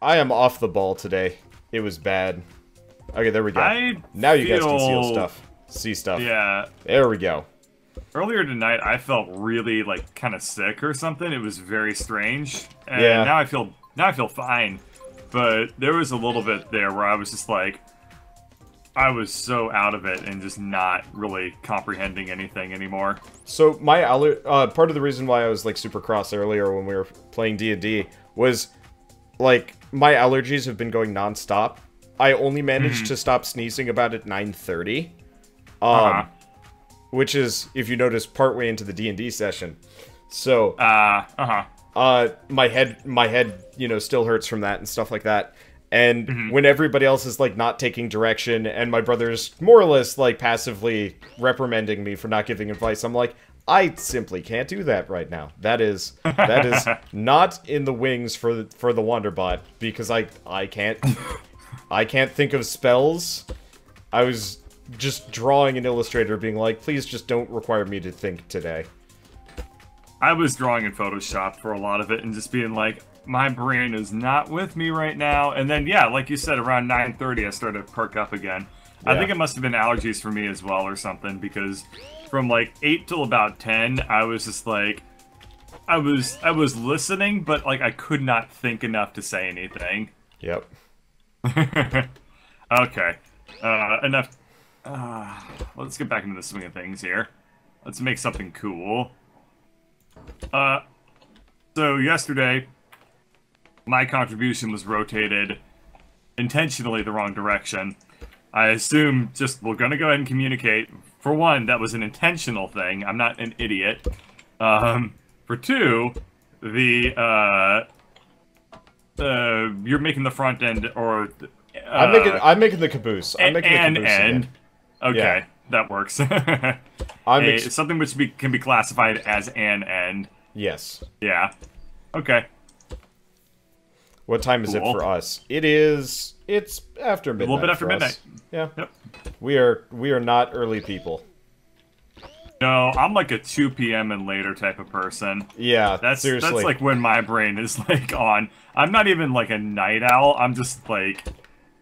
I am off the ball today. It was bad. Okay, there we go. I now you guys can see stuff. See stuff. Yeah. There we go. Earlier tonight, I felt really like kind of sick or something. It was very strange, and Yeah. now I feel now I feel fine. But there was a little bit there where I was just like, I was so out of it and just not really comprehending anything anymore. So my aller- uh, part of the reason why I was like super cross earlier when we were playing D and D was like my allergies have been going nonstop. I only managed Mm-hmm. to stop sneezing about at nine thirty, um, Uh-huh. which is if you notice partway into the D and D session. So Uh, uh-huh. uh my head my head you know still hurts from that and stuff like that and Mm-hmm. when everybody else is like not taking direction and my brother's more or less like passively reprimanding me for not giving advice i'm like i simply can't do that right now that is that is not in the wings for the, for the wanderbot because i i can't i can't think of spells i was just drawing an illustrator being like please just don't require me to think today I was drawing in Photoshop for a lot of it and just being like, my brain is not with me right now. And then, yeah, like you said, around 9.30, I started to perk up again. I think it must have been allergies for me as well or something because from like 8 till about 10, I was just like, I was I was listening, but like I could not think enough to say anything. yep Okay, uh, enough. Uh, let's get back into the swing of things here. Let's make something cool. Uh, so yesterday, my contribution was rotated intentionally the wrong direction. I assume just we're gonna go ahead and communicate. For one, that was an intentional thing. I'm not an idiot. Um, for two, the uh, uh, you're making the front end or uh, i'm making i'm making the caboose i'm making the and caboose end. again. Okay, Yeah. that works. i'm A- something which be, can be classified as an end. yes Yeah. Okay. What time is Cool. it for us? It is. It's after midnight. A little bit after for us. Yeah. Yep. We are. We are not early people. No, I'm like a 2 p.m. and later type of person. Yeah. That's seriously. that's like when my brain is like on. I'm not even like a night owl. I'm just like,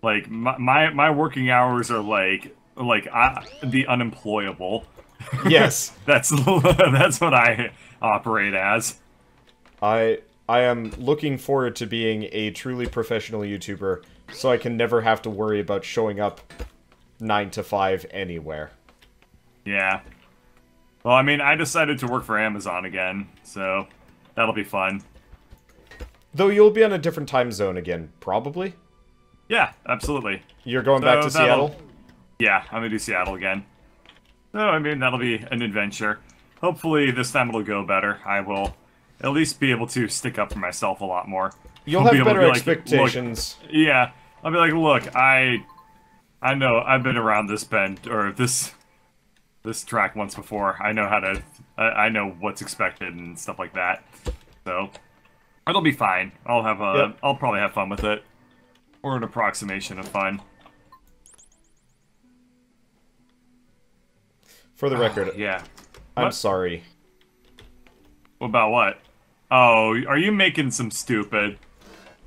like my my, my working hours are like like I, the unemployable. yes. That's that's what I operate as. I. I am looking forward to being a truly professional YouTuber, so I can never have to worry about showing up nine to five anywhere. Yeah. Well, I mean, I decided to work for Amazon again, so that'll be fun. Though you'll be on a different time zone again, probably. Yeah, absolutely. You're going back to Seattle. Yeah, I'm gonna do Seattle again. So, I mean, that'll be an adventure. Hopefully, this time it'll go better. I will at least be able to stick up for myself a lot more. You'll I'll have better be like, expectations. Yeah, I'll be like, look, I, I know I've been around this bend or this, this track once before. I know how to, I, I know what's expected and stuff like that. So, it'll be fine. I'll have a, Yep. will probably have fun with it, or an approximation of fun. For the ah, record, Yeah. I'm What? sorry. About what? Oh, are you making some stupid?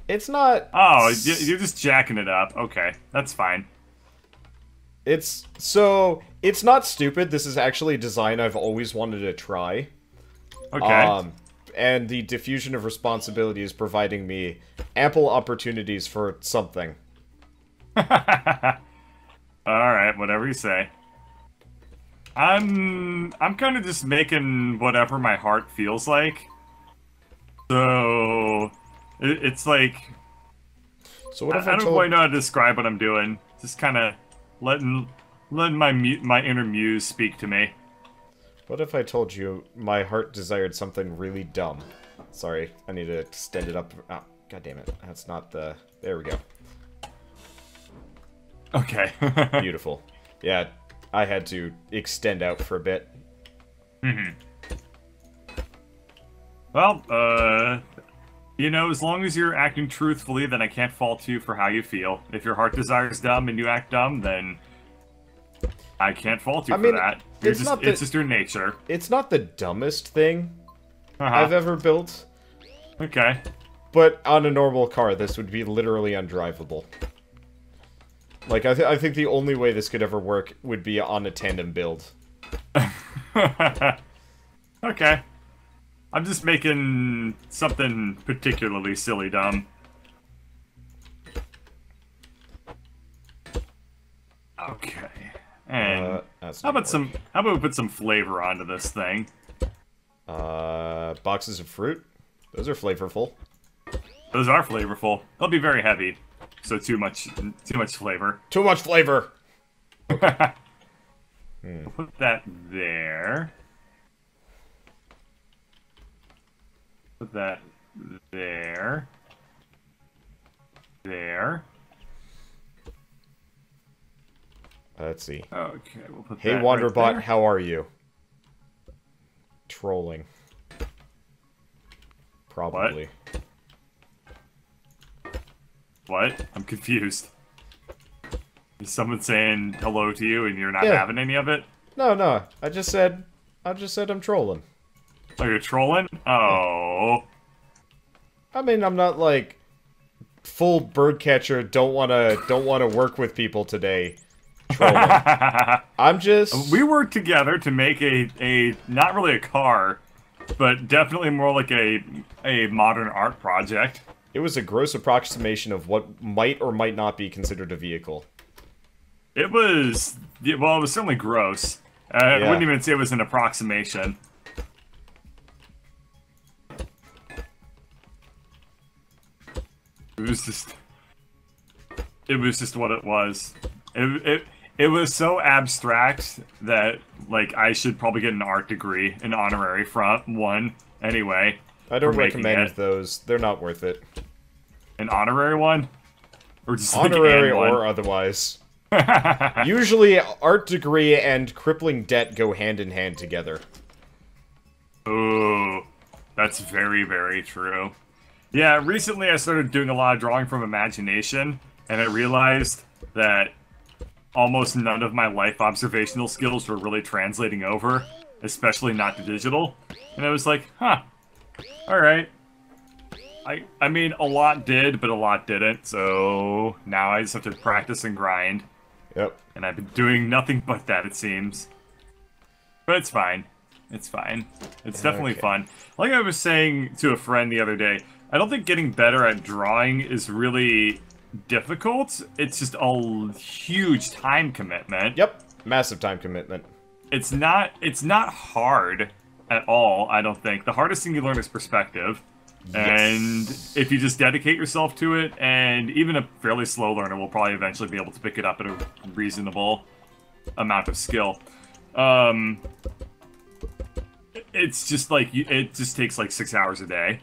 It's not. Oh, you're just jacking it up. Okay, that's fine. It's so it's not stupid. This is actually a design I've always wanted to try. Okay. Um, and the diffusion of responsibility is providing me ample opportunities for something. All right, whatever you say. I'm I'm kind of just making whatever my heart feels like. So it, it's like So what I, if I I, don't told? quite know how to describe what I'm doing. Just kind of letting letting my my inner muse speak to me. What if I told you my heart desired something really dumb? Sorry, I need to extend it up. Oh, God damn it! That's not the. There we go. Okay. Beautiful. Yeah, I had to extend out for a bit. Well, uh, you know, as long as you're acting truthfully, then I can't fault you for how you feel. If your heart desires dumb and you act dumb, then I can't fault you I for mean, that. You're it's just, not that- it's just your nature. It's not the dumbest thing Uh-huh. I've ever built. Okay. but on a normal car, this would be literally undrivable. Like, I, th I think the only way this could ever work would be on a tandem build. okay. I'm just making something particularly silly dumb. Okay. And Uh, how about some how about we put some flavor onto this thing? Uh, boxes of fruit? Those are flavorful. Those are flavorful. They'll be very heavy. So too much too much flavor. Too much flavor! We'll put that there. Put that there. There. Uh, let's see. Okay, we'll put Hey, Wanderbot, right how are you? Trolling. Probably. What? I'm confused. Is someone saying hello to you and you're not Yeah. having any of it? No, no. I just said. I just said I'm trolling. Oh, you're trolling? Oh. I mean, I'm not like full birdcatcher. Don't wanna don't wanna work with people today. I'm just. we worked together to make a, a not really a car, but definitely more like a a modern art project. It was a gross approximation of what might or might not be considered a vehicle. It was yeah, well, it was certainly gross. Uh, I wouldn't even say it was an approximation. It was just. It was just what it was. It, it it was so abstract that like I should probably get an art degree, an honorary from one anyway. I don't recommend those. They're not worth it. An honorary one, or just like Honorary one? or otherwise. Usually, art degree and crippling debt go hand in hand together. Ooh, that's very, very true. Yeah, recently I started doing a lot of drawing from imagination, and I realized that almost none of my life observational skills were really translating over, especially not to digital. And I was like, huh, alright. I, I mean, a lot did, but a lot didn't, so now I just have to practice and grind. Yep. And I've been doing nothing but that, it seems. But it's fine. It's fine. It's definitely Okay. fun. Like I was saying to a friend the other day, I don't think getting better at drawing is really difficult. It's just a huge time commitment. Yep. Massive time commitment. It's not it's not hard at all, I don't think. The hardest thing you learn is perspective. Yes. And if you just dedicate yourself to it, and even a fairly slow learner will probably eventually be able to pick it up at a reasonable amount of skill. Um, it's just like it just takes like six hours a day,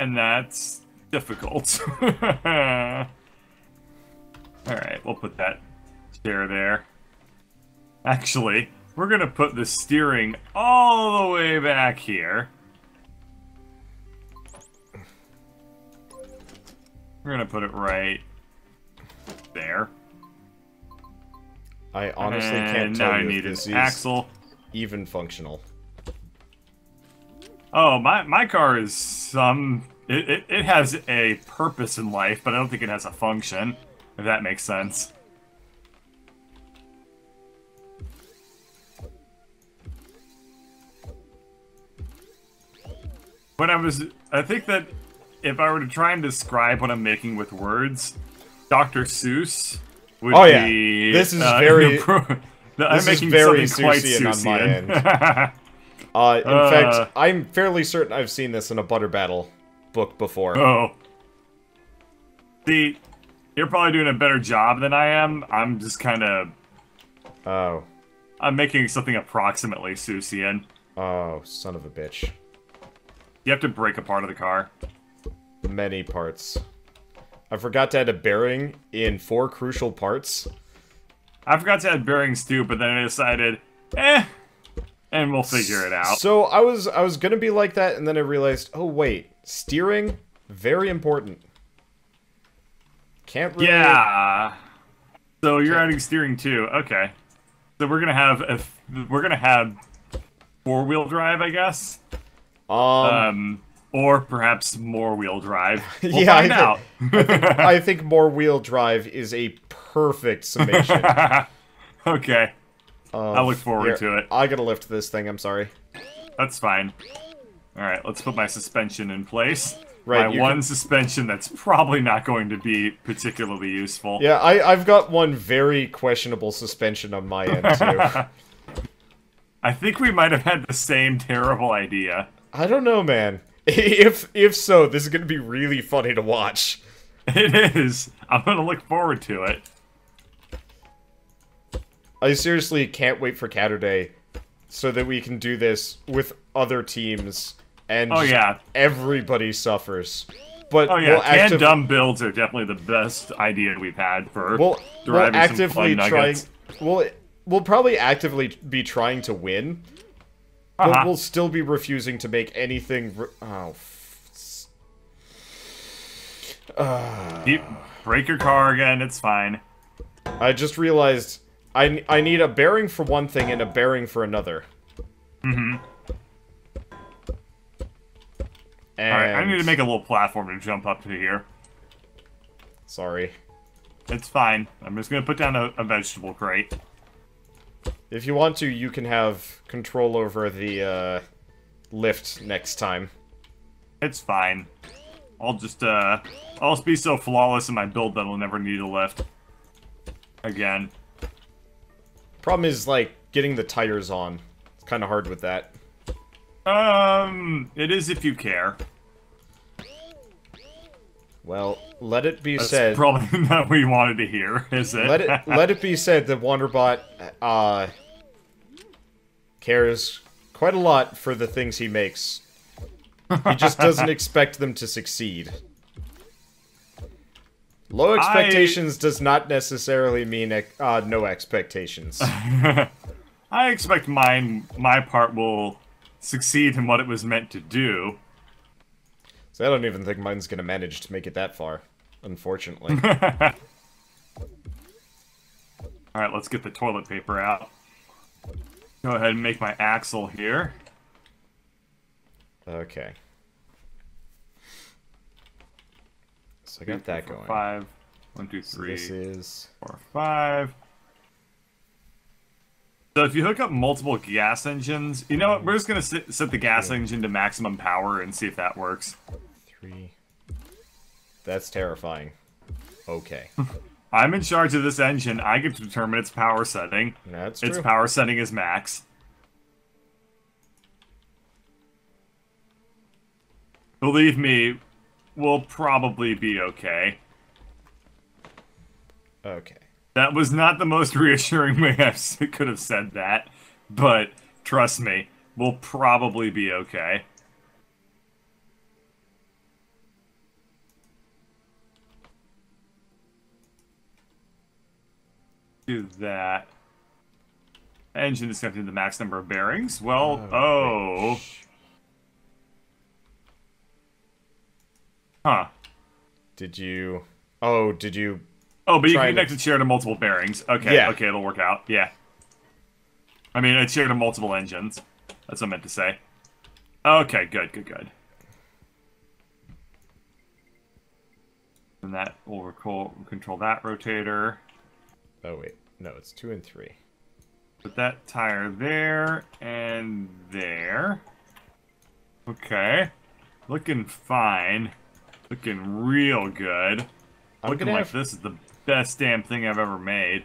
and that's difficult. All right, we'll put that chair there. Actually, we're gonna put the steering all the way back here. We're gonna put it right there. I honestly and can't now tell I you if need this an is axle. even functional. Oh, my my car is some. It, it, it has a purpose in life, but I don't think it has a function. If that makes sense. When I was, I think that if I were to try and describe what I'm making with words, Dr. Seuss would Oh, yeah. be. This is uh, very- I'm this is making very something quite Seussian on my Seussian. Uh, in Uh. fact, I'm fairly certain I've seen this in a Butter Battle book before. Oh. See, you're probably doing a better job than I am. I'm just kind of. Oh. I'm making something approximately Seussian. Oh, son of a bitch. You have to break a part of the car. Many parts. I forgot to add a bearing in four crucial parts. I forgot to add bearings too, but then I decided, eh, and we'll figure it out. So I was I was gonna be like that, and then I realized, oh wait, steering, very important. Can't really. Yeah. So you're adding steering too. Okay. So we're gonna have a, we're gonna have four wheel drive, I guess. Um, Um, or perhaps more wheel drive. We'll Yeah, I out. I think more wheel drive is a perfect summation. okay, Um, I look forward Here, to it. I gotta lift this thing. I'm sorry. That's fine. All right, let's put my suspension in place. Right, my one can- suspension that's probably not going to be particularly useful. Yeah, I, I've got one very questionable suspension on my end too. I think we might have had the same terrible idea. I don't know, man. If if so, this is gonna be really funny to watch. It is. I'm gonna look forward to it. I seriously can't wait for Catterday so that we can do this with other teams and Oh yeah. everybody suffers. But Oh yeah. we'll, active- dumb builds are definitely the best idea we've had for we'll, we'll deriving some actively fun trying nuggets. we'll we'll probably actively be trying to win, but Uh-huh. we'll still be refusing to make anything oh s- Keep, break your car again. It's fine. I just realized I I need a bearing for one thing and a bearing for another. Mm-hmm. And All right. I need to make a little platform to jump up to here. sorry. It's fine. I'm just gonna put down a, a vegetable crate. If you want to, you can have control over the uh, lift next time. It's fine. I'll just uh, I'll just be so flawless in my build that I'll never need a lift. Again. Problem is like getting the tires on. It's kind of hard with that. Um, it is if you care. Well, let it be That's said. probably not what you wanted to hear, is it? let it let it be said that Wanderbot uh, cares quite a lot for the things he makes. He just doesn't expect them to succeed. Low expectations does not necessarily mean uh, no expectations. I expect mine, my part will succeed in what it was meant to do. So I don't even think mine's gonna manage to make it that far, unfortunately. All right, let's get the toilet paper out. Go ahead and make my axle here. okay. So I got that Four, going. Five. One, two, So this is four, five. So if you hook up multiple gas engines, you know what? We're just gonna sit, set the gas engine to maximum power and see if that works. three. That's terrifying. Okay. I'm in charge of this engine. I get to determine its power setting. That's true. Its power setting is max. Believe me, we'll probably be okay. Okay. That was not the most reassuring way I could have said that, but trust me, we'll probably be okay. Do that. Engine is connected to the max number of bearings. Well, oh. oh. Huh. Did you? Oh, did you? Oh, but you can to- connect the chair to multiple bearings. Okay, Yeah. okay, it'll work out. Yeah. I mean, a chair to multiple engines. That's what I meant to say. Okay, good, good, good. And that will recall, control that rotator. Oh wait, no, it's two and three. Put that tire there and there. Okay. Looking fine. Looking real good. I'm Looking like have, this is the best damn thing I've ever made.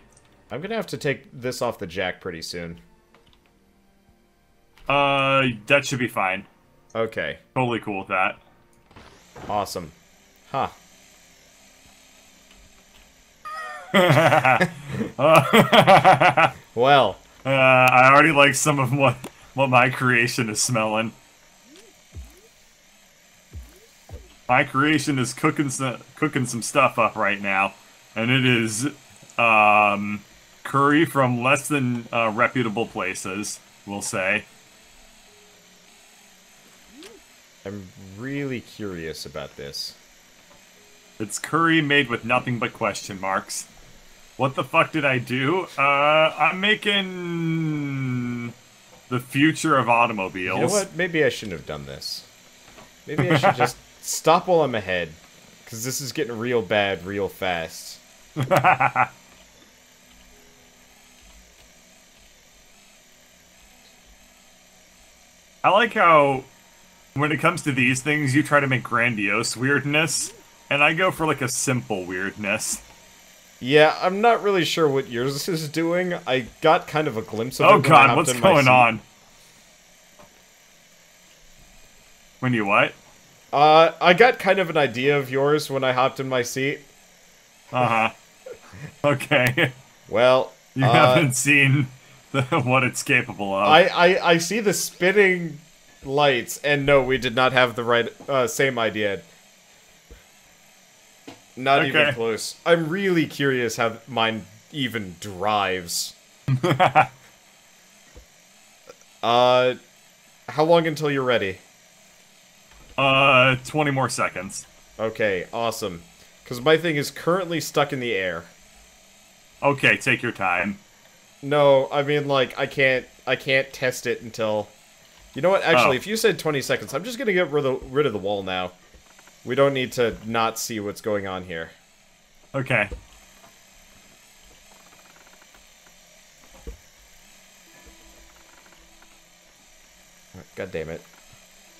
I'm gonna have to take this off the jack pretty soon. Uh, that should be fine. Okay, Totally cool with that. awesome. Huh. well. uh, I already like some of what what my creation is smelling. My creation is cooking some cooking some stuff up right now, and it is um, curry from less than uh, reputable places. We'll say. I'm really curious about this. It's curry made with nothing but question marks. What the fuck did I do? Uh, I'm making the future of automobiles. You know what? Maybe I shouldn't have done this. Maybe I should just stop while I'm ahead. Because this is getting real bad real fast. I like how, when it comes to these things, you try to make grandiose weirdness, and I go for like a simple weirdness. Yeah, I'm not really sure what yours is doing. I got kind of a glimpse of Oh god, what's in going on? When you what? Uh, I got kind of an idea of yours when I hopped in my seat. Uh huh. okay. Well, You uh, haven't seen the, what it's capable of. I, I I see the spinning lights, and no, we did not have the right uh, same idea. Not even close. I'm really curious how mine even drives. uh, how long until you're ready? Uh, 20 more seconds. Okay, awesome. Because my thing is currently stuck in the air. Okay, take your time. No, I mean like I can't I can't test it until. You know what? Actually, Oh. if you said 20 seconds, I'm just gonna get rid of rid of the wall now. We don't need to not see what's going on here. Okay. God damn it.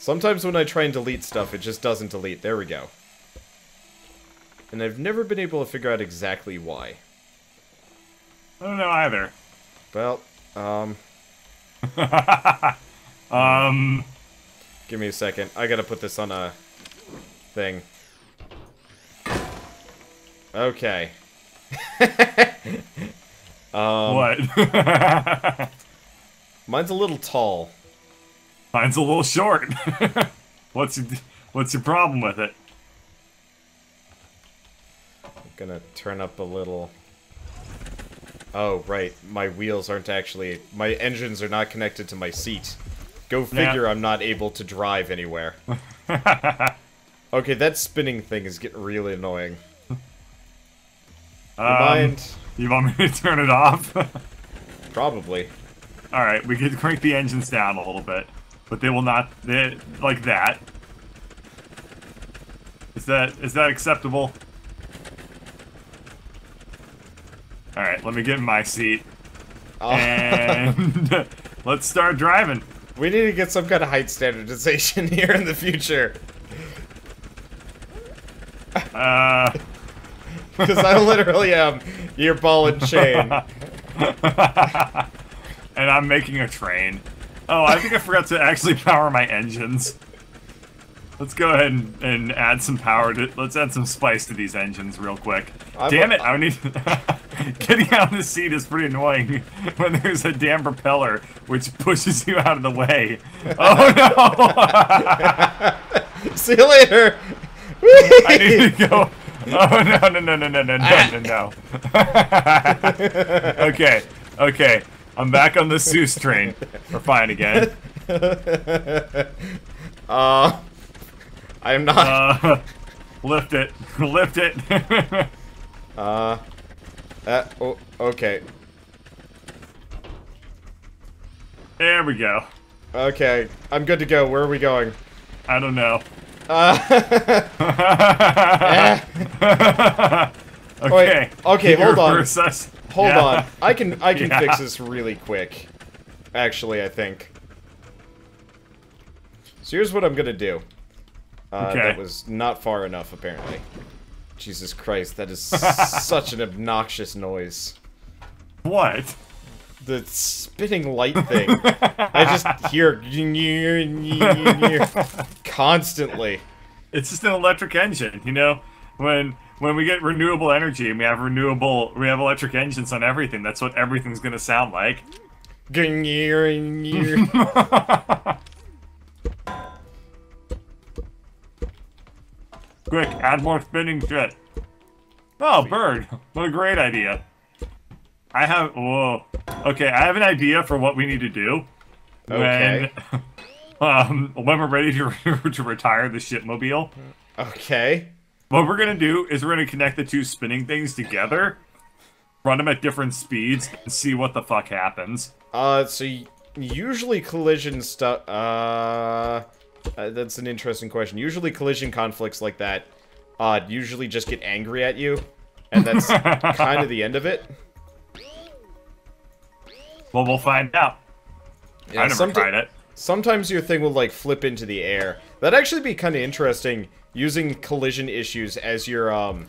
Sometimes when I try and delete stuff, it just doesn't delete. There we go. And I've never been able to figure out exactly why. I don't know either. Well, um, Um, give me a second. I gotta put this on a thing. Okay. um, what? Mine's a little tall. Mine's a little short. what's your, what's your problem with it? I'm gonna turn up a little. Oh, right. My wheels aren't actually. My engines are not connected to my seat. Go figure I'm not able to drive anywhere. okay, that spinning thing is getting really annoying. Um, Mind? You want me to turn it off? Probably. All right, we could crank the engines down a little bit, but they will not. They like that. Is that is that acceptable? All right, let me get in my seat Oh, and let's start driving. we need to get some kind of height standardization here in the future. Uh, Because I literally am your ball and chain. and I'm making a train. Oh, I think I forgot to actually power my engines. Let's go ahead and, and add some power to. Let's add some spice to these engines real quick. I'm- damn it! I need. Getting out of the seat is pretty annoying when there's a damn propeller which pushes you out of the way. Oh no! See you later. I need to go. Oh no no no no no no no no no. Ah. okay okay. I'm back on the Seuss train. We're fine again. Uh, I am not. Uh, lift it. Lift it. Uh, uh, oh, okay. there we go. Okay, I'm good to go. Where are we going? I don't know. Uh, okay. Wait, okay, hold on. us? Hold Yeah. on. I can I can Yeah. fix this really quick. Actually, I think. So here's what I'm gonna do. Uh, Okay. That was not far enough, apparently. Jesus Christ, that is such an obnoxious noise. What? The spinning light thing. I just hear constantly. It's just an electric engine, you know? When when we get renewable energy and we have renewable we have electric engines on everything, that's what everything's gonna sound like. Quick, add more spinning shit. Oh, bird. What a great idea. I have whoa. Okay, I have an idea for what we need to do. Okay. When, um, when we're ready to, to retire the shipmobile. Okay. What we're gonna do is we're gonna connect the two spinning things together, run them at different speeds, and see what the fuck happens. Uh, so usually collision stuff. Uh, uh, that's an interesting question. Usually collision conflicts like that, uh, usually just get angry at you, and that's kind of the end of it. Well, we'll find out. Yeah, I never tried it. Sometimes your thing will like flip into the air. That'd actually be kind of interesting using collision issues as your um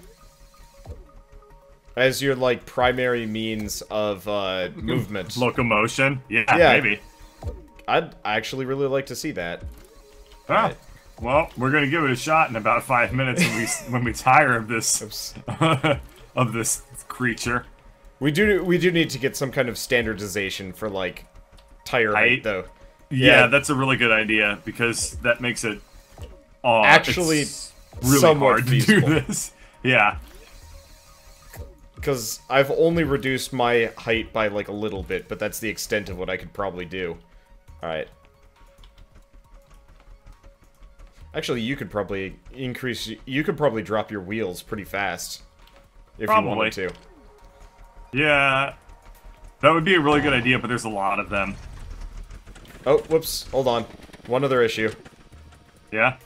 as your like primary means of uh movement. Locomotion. Yeah, Yeah. maybe. I'd actually really like to see that. Ah, well, we're gonna give it a shot in about five minutes when we when we tire of this of this creature. We do we do need to get some kind of standardization for like tire height Height? though. Yeah, Yeah. that's a really good idea because that makes it uh, Actually, it's really somewhat hard to feasible. do this. Yeah, Because I've only reduced my height by like a little bit, but that's the extent of what I could probably do. Alright. Actually, you could probably increase... You could probably drop your wheels pretty fast. If you Probably. wanted to. yeah, that would be a really good idea. But there's a lot of them. Oh, whoops. Hold on. One other issue. Yeah.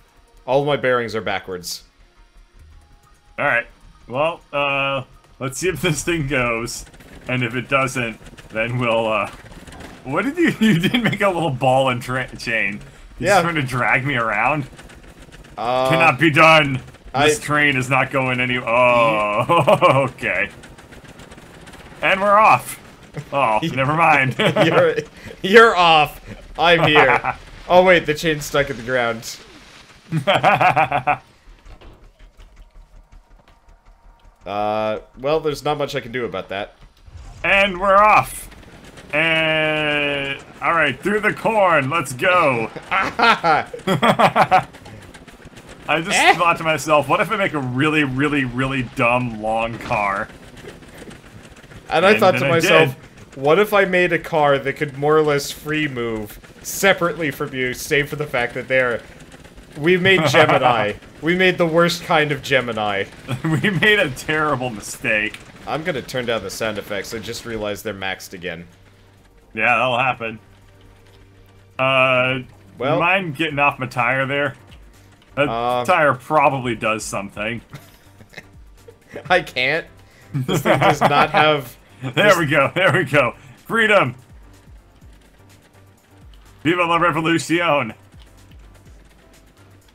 All my bearings are backwards. All right. Well, uh, let's see if this thing goes, and if it doesn't, then we'll. uh... What did you? You did make a little ball and tra- chain. You're Yeah. trying to drag me around. Uh, Cannot be done. This I- train is not going any. Oh, okay. And we're off. Oh, never mind. you're, you're off. I'm here. Oh, wait. The chain's stuck in the ground. Uh, well, there's not much I can do about that. and we're off. And all right, through the corn. Let's go. I just Eh? thought to myself, what if I make a really, really, really dumb long car? And I And thought to I myself, what if I made a car that could more or less free move separately from you, save for the fact that they're. We made Gemini. we made the worst kind of Gemini. we made a terrible mistake. I'm gonna turn down the sound effects. I just realized they're maxed again. Yeah, that'll happen. Uh, Well- mind getting off my tire there? That Uh, tire probably does something. I can't. This thing does not have. There we go. There we go. Freedom. Viva la revolution.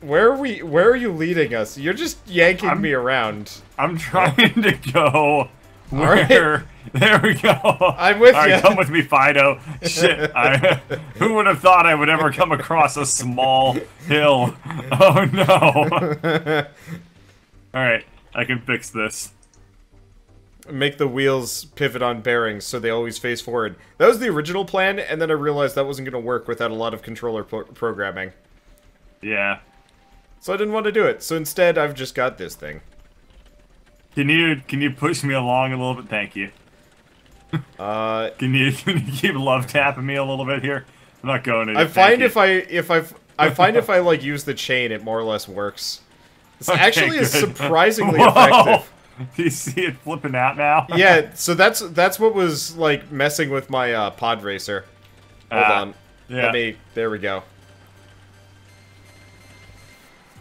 Where are we? Where are you leading us? You're just yanking I'm- me around. I'm trying to go right. where. There we go. I'm with All right, ya. come with me, Fido. Shit, I, who would have thought I would ever come across a small hill? Oh no! All right, I can fix this. Make the wheels pivot on bearings so they always face forward. That was the original plan, and then I realized that wasn't going to work without a lot of controller pro- programming. Yeah. So I didn't want to do it. So instead, I've just got this thing. Can you can you push me along a little bit? Thank you. Uh, Can you can you keep love tapping me a little bit here? I'm not going to. I find if I if I I find if I like use the chain, it more or less works. This Okay, actually is surprisingly Whoa! effective. Do you see it flipping out now? Yeah, so that's that's what was like messing with my uh, pod racer. Hold Ah, on. yeah. Let me. There we go.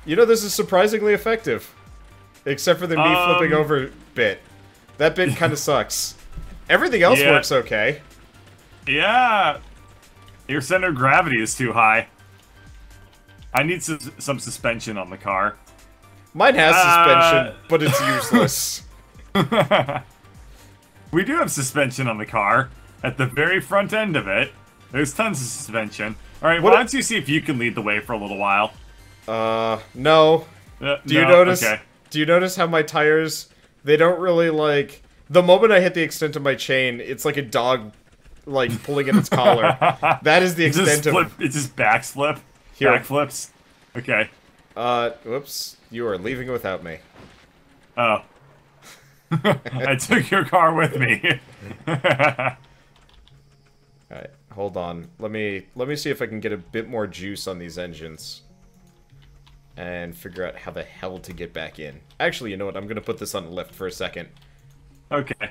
You know, this is surprisingly effective, except for the me Um, flipping over bit. That bit kind of sucks. Everything else Yeah. works okay. Yeah. Your center of gravity is too high. I need some, some suspension on the car. Mine has suspension, Uh, but it's useless. We do have suspension on the car. At the very front end of it, there's tons of suspension. Alright, What why don't you see if you can lead the way for a little while? Uh, no. Uh, Do you no? notice? Okay. Do you notice how my tires? They don't really like. The moment I hit the extent of my chain, it's like a dog, like pulling at its collar. That is the extent flip, of. it just backflip. Here. Backflips. Okay. Uh, whoops! You are leaving without me. Oh. I took your car with me. All right, hold on. Let me let me see if I can get a bit more juice on these engines, and figure out how the hell to get back in. Actually, you know what? I'm gonna put this on the lift for a second. okay.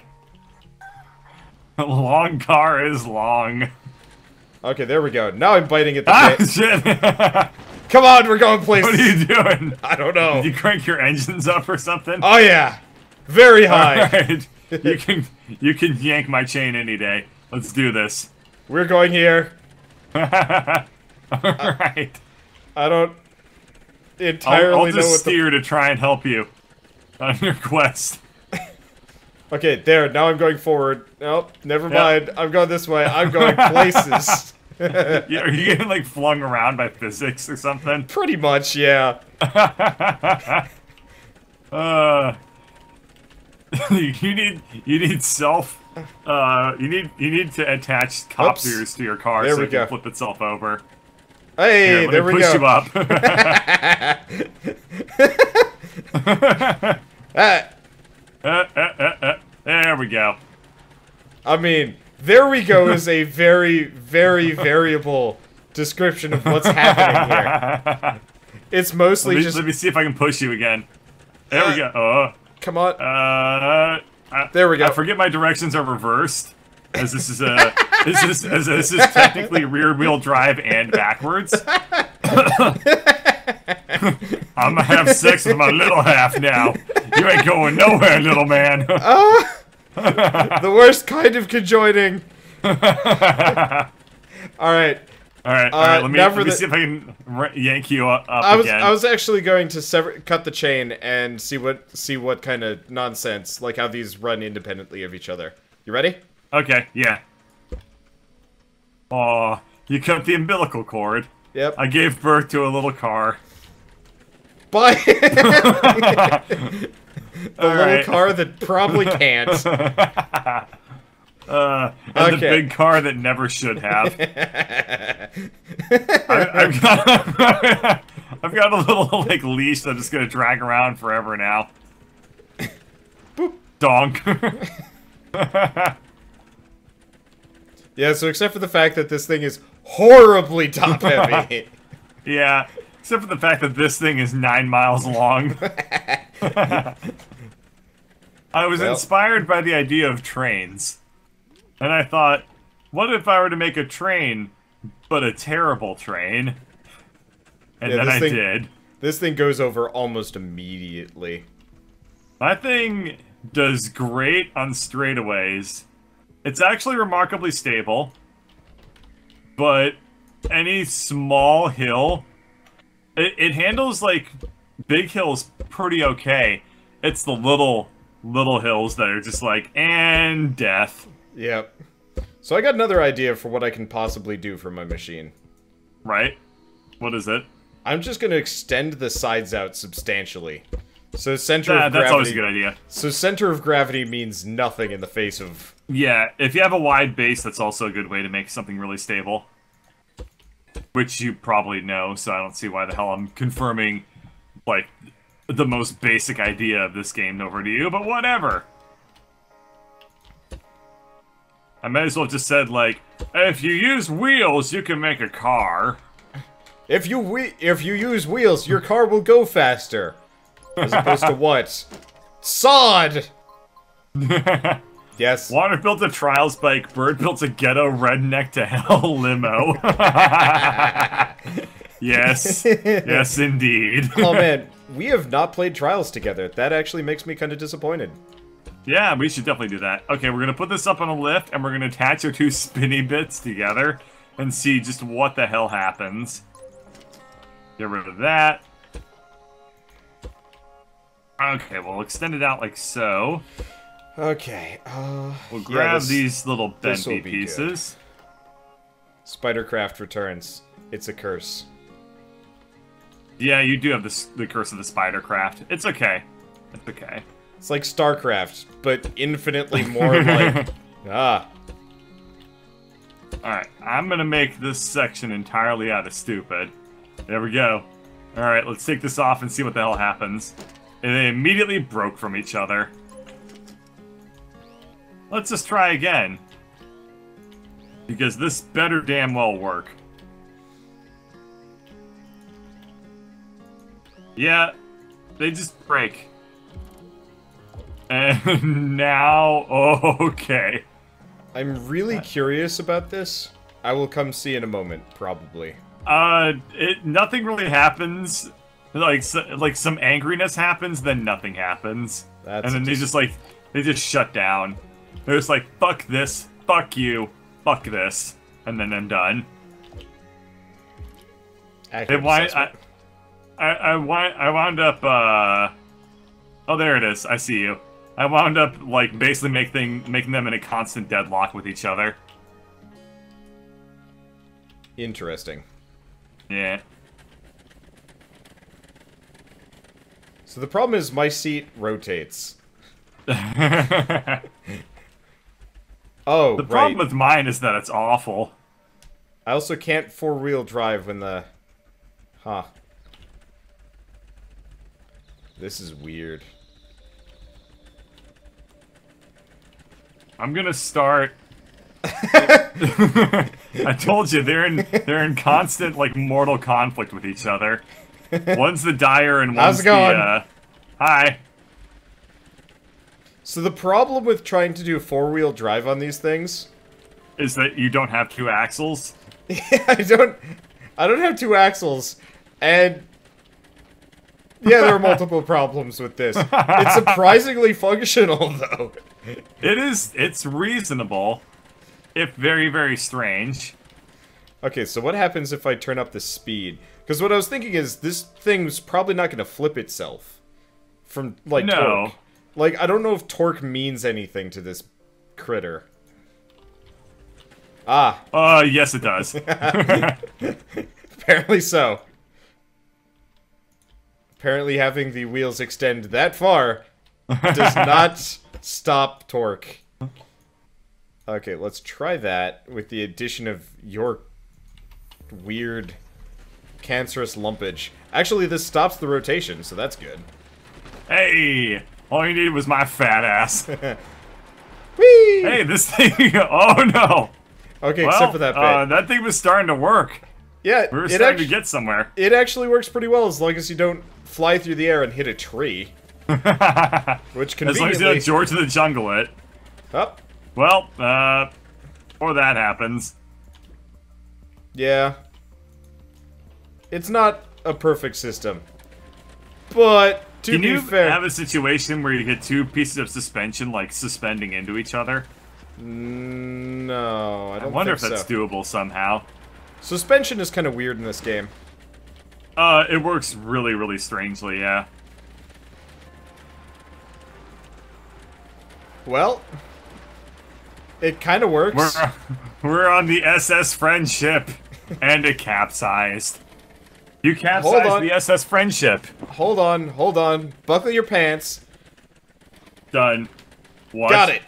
A long car is long. Okay, there we go. Now I'm biting at the Ah, shit! Come on, we're going places. what are you doing? I don't know. Did you crank your engines up or something? Oh yeah, very high. You can you can yank my chain any day. Let's do this. We're going here. Alright. I don't entirely I'll know just steer to try and help you on your quest. Okay, there. Now I'm going forward. Nope, never Yeah. mind. I'm going this way. I'm going places. Yeah, are you getting like flung around by physics or something? Pretty much, yeah. Uh, you need you need self. Uh, you need you need to attach copters to your car There so it can go. flip itself over. Hey, Here, let there me we push go. you up. Ah, Uh, uh, uh, uh. There we go. I mean, there we go is a very, very variable description of what's happening here. It's Let mostly me, just. let me see if I can push you again. There we go. Uh, Come on. uh, I, There we go. I forget my directions are reversed. As this is a this is this is technically rear wheel drive and backwards. I'm gonna have sex with my little half now. You ain't going nowhere, little man. the worst kind of conjoining. All right. All right, all right. Uh, let me, let me see if I can r- yank you up, up I was again. I was actually going to sever cut the chain and see what see what kind of nonsense like how these run independently of each other. You ready? Okay, yeah. Aw, you cut the umbilical cord. Yep. I gave birth to a little car. Bye. the little right. car that probably can't. Uh, and the big car that never should have. I, I've, got, I've got a little like leash that I'm just gonna drag around forever now. Boop. Donk. Yeah, so except for the fact that this thing is horribly top heavy. yeah, except for the fact that this thing is nine miles long. I was Well. inspired by the idea of trains. And I thought, what if I were to make a train, but a terrible train? And Yeah, then I thing- did. this thing goes over almost immediately. My thing does great on straightaways. It's actually remarkably stable. But any small hill, it, it handles like big hills pretty okay. It's the little little hills that are just like and death, Yep. So I got another idea for what I can possibly do for my machine. right? What is it? I'm just going to extend the sides out substantially. So center That, of that's always a good idea. So center of gravity means nothing in the face of. Yeah, if you have a wide base, that's also a good way to make something really stable. Which you probably know, so I don't see why the hell I'm confirming, like, the most basic idea of this game over to you, but whatever. I might as well have just said, like, if you use wheels, you can make a car. If you we- if you use wheels, your car will go faster. As opposed to what? Sod. Yes. Water built a trials bike, Bird built a ghetto redneck to hell limo. yes, yes, indeed. Oh man, we have not played Trials together. That actually makes me kind of disappointed. Yeah, we should definitely do that. Okay, we're gonna put this up on a lift, and we're gonna attach our two spinny bits together and see just what the hell happens. Get rid of that. Okay, we'll extend it out like so. Okay. Uh, We'll yeah, grab this- these little bendy be pieces. Spidercraft returns. It's a curse. Yeah, you do have this, the curse of the Spidercraft. It's okay. It's okay. It's like StarCraft, but infinitely more like ah. Alright, I'm gonna make this section entirely out of stupid. There we go. Alright, let's take this off and see what the hell happens. And they immediately broke from each other. Let's just try again. Because this better damn well work. Yeah, they just break. And now, okay. I'm really curious about this. I will come see in a moment, probably. Uh, it nothing really happens. Like so, like some angriness happens, then nothing happens, That's and then they just- like they just shut down. They're just like fuck this, fuck you, fuck this, and then I'm done. Accurate wind, I. I, I, wind, I wound up, uh... Oh, there it is. I see you. I wound up, like, basically make thing, making them in a constant deadlock with each other. Interesting. Yeah. So the problem is my seat rotates. Oh, The Oh, problem with mine is that it's awful. I also can't four-wheel drive when the... Huh. This is weird. I'm gonna start... I told you, they're in, they're in constant, like, mortal conflict with each other. One's the Dyer and one's How's it going? the, uh... Hi. So the problem with trying to do four-wheel drive on these things... Is that you don't have two axles? Yeah, I don't... I don't have two axles, and... Yeah, there are multiple problems with this. It's surprisingly functional, though. It is. It's reasonable, if very, very strange. Okay, so what happens if I turn up the speed? Because what I was thinking is, this thing's probably not going to flip itself. From, like, No. torque. Like, I don't know if torque means anything to this critter. Ah, Uh, yes, it does. apparently so. Apparently having the wheels extend that far does not stop torque. Okay, let's try that with the addition of your weird cancerous lumpage. Actually, this stops the rotation, so that's good. hey, all you needed was my fat ass. Whee! Hey, this thing. Oh no. Okay, Well, except for that bit. uh, that thing was starting to work. yeah, We were it, starting to get somewhere. it actually works pretty well as long as you don't fly through the air and hit a tree. Which conveniently... As long as you don't George of the Jungle it. Oh, Well, uh, or that happens. Yeah. It's not a perfect system. But, to Can be you fair... have a situation where you get two pieces of suspension like suspending into each other? No, I I don't wonder think if that's so. doable somehow. Suspension is kind of weird in this game. Uh, it works really, really strangely, yeah. Well, it kind of works. We're we're on the SS Friendship, and it capsized. You Hold capsized on. the SS Friendship. Hold on, hold on. Buckle your pants. Done. What? Got it.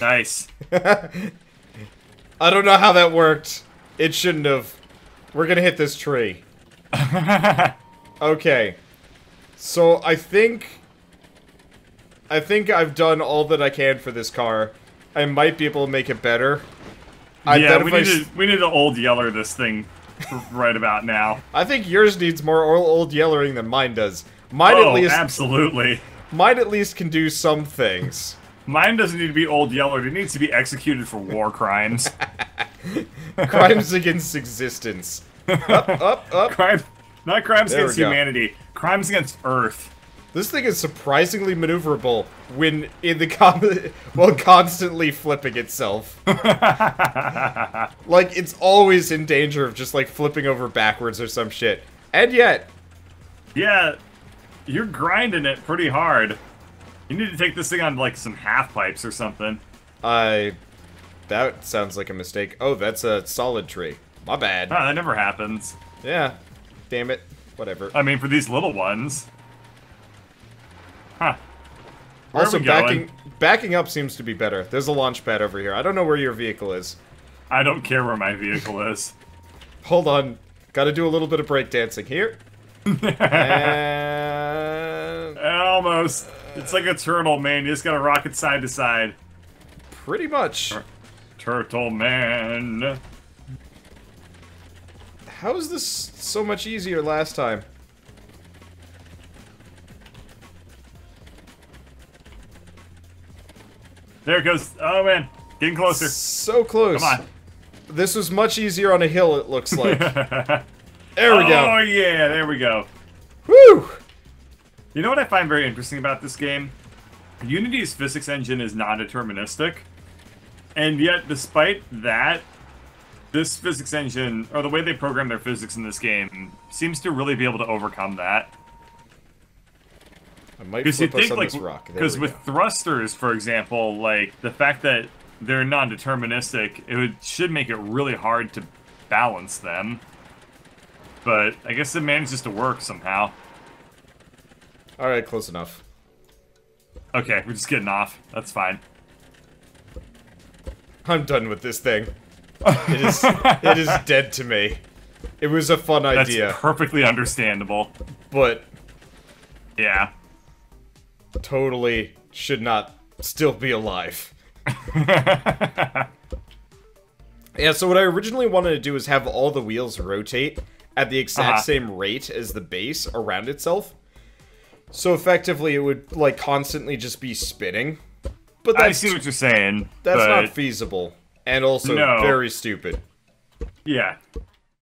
Nice. I don't know how that worked. It shouldn't have. We're gonna hit this tree. Okay. So I think I think I've done all that I can for this car. I might be able to make it better. I yeah, we I need to we need to old yeller this thing right about now. I think yours needs more old, old yellering than mine does. Mine oh, at least absolutely. mine at least can do some things. Mine doesn't need to be old yeller. It needs to be executed for war crimes. Crimes against existence. Up, up, up. Crime, not crimes There against humanity. Crimes against Earth. This thing is surprisingly maneuverable when in the com while constantly flipping itself. like it's always in danger of just like flipping over backwards or some shit. And yet, Yeah, you're grinding it pretty hard. You need to take this thing on like some half pipes or something. I that sounds like a mistake. Oh, that's a solid tree. My bad. Ah, that never happens. Yeah. Damn it. Whatever. I mean, for these little ones. Huh. Where also we going? backing backing up seems to be better. There's a launch pad over here. I don't know where your vehicle is. I don't care where my vehicle is. Hold on. Got to do a little bit of breakdancing here. and Almost. It's like a turtle, man. You just gotta rock it side to side. pretty much. Turtle man. How is this so much easier last time? There it goes. Oh man, getting closer. So close. Come on. This was much easier on a hill, it looks like. there we Oh go. Oh, yeah, there we go. Woo! You know what I find very interesting about this game? Unity's physics engine is non-deterministic, and yet despite that, this physics engine, or the way they program their physics in this game, seems to really be able to overcome that. Might Because you flip us think on like, this rock. Because with go. thrusters, for example, like the fact that they're non-deterministic, it would, should make it really hard to balance them. But I guess it manages to work somehow. Alright, close enough. Okay, we're just getting off. That's fine. I'm done with this thing. It is it is dead to me. It was a fun That's idea, perfectly understandable. but Yeah. Totally should not still be alive. Yeah, so what I originally wanted to do is have all the wheels rotate at the exact Uh-huh. same rate as the base around itself. So effectively it would like constantly just be spinning. But I see what you're saying. that's but not feasible and also No. very stupid. yeah.